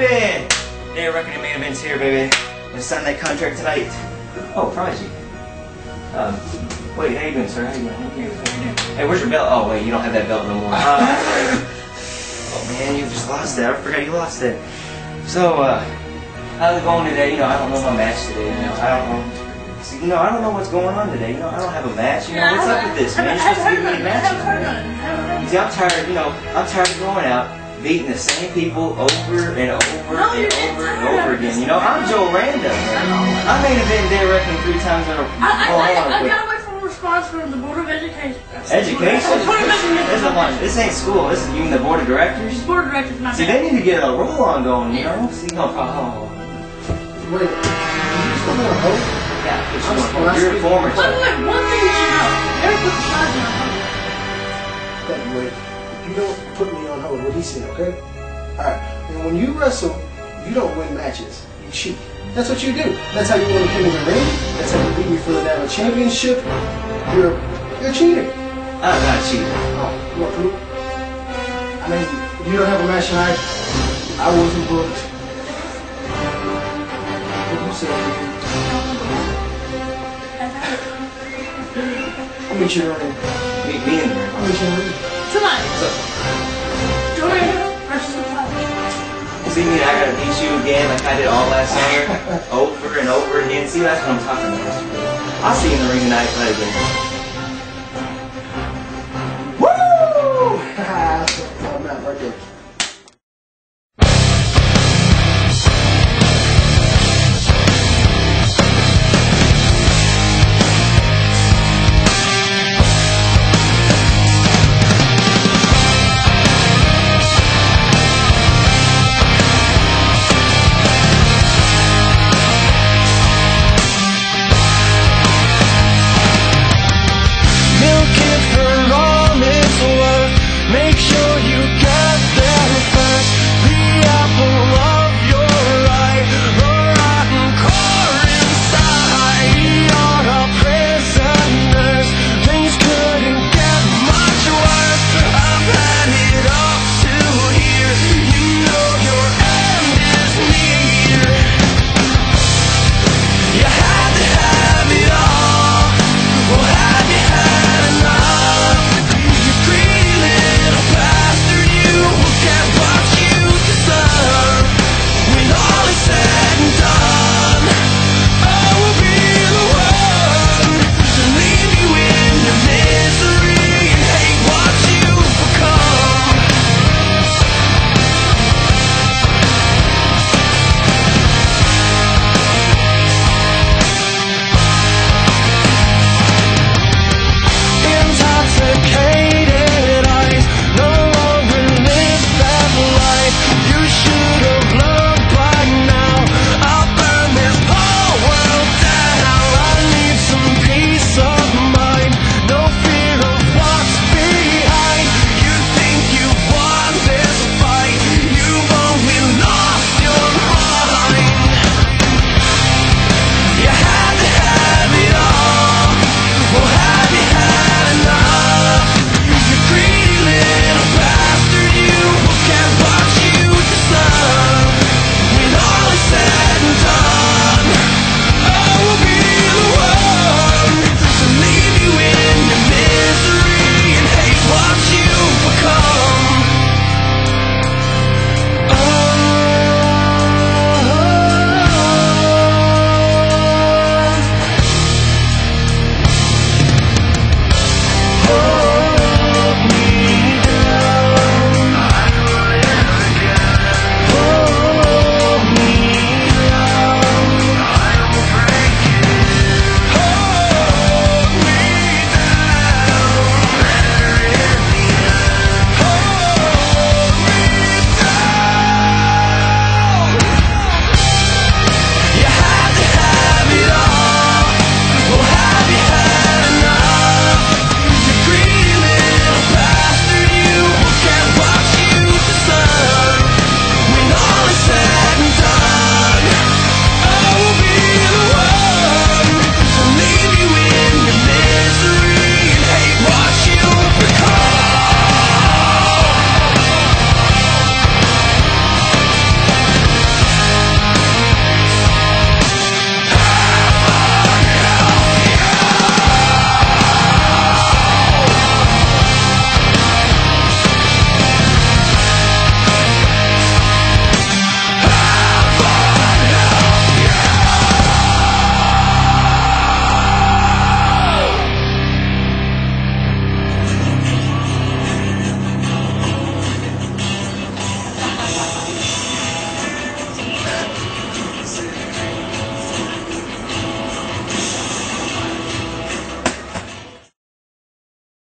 baby! Day of reckoning main events here, baby. Gonna sign that contract tonight. Oh, Prodigy. Um, wait, how you doing, sir? How you doing? How you doing? Hey, where's your belt? Oh, wait, you don't have that belt no more. Uh, oh, man, you just lost it. I forgot you lost it. So, uh, how's it going today? You know, I don't know my match today. You know, I don't know. See, you know, I don't know what's going on today. You know, I don't have a match. You know, what's up with this, man? You're supposed to give me matches, man. See, I'm tired, you know, I'm tired of going out, beating the same people over and over No, and over and over again. You know, I'm Joe Randa. man. I main event day reckoning three times in a row. I, I, Oh, I, on I gotta wait for a response from the Board of Education. Education? Board of This, is one, this ain't school. This is you mean the board of directors. Board of Directors, my See, bad. they need to get a roll on going, you know? See, no problem. Wait, you still gonna hold? Yeah, you I'm on hold. just- You're a former. By the me. What he said, okay? Alright, and when you wrestle, you don't win matches. You cheat. That's what you do. That's how you want to come in the ring. That's how you beat me for the national championship. You're, you're cheating. I'm not cheating. Oh, you want proof? I mean, if you don't have a match tonight, I wasn't booked. What you say? I'll meet you in the ring. Me, me and her. I'll meet you in the ring. Tonight. So, see me, I gotta beat you again like I did all last summer, over and over again. See, that's what I'm talking about. I'll see you in the ring tonight, play again. Woo! I'm at right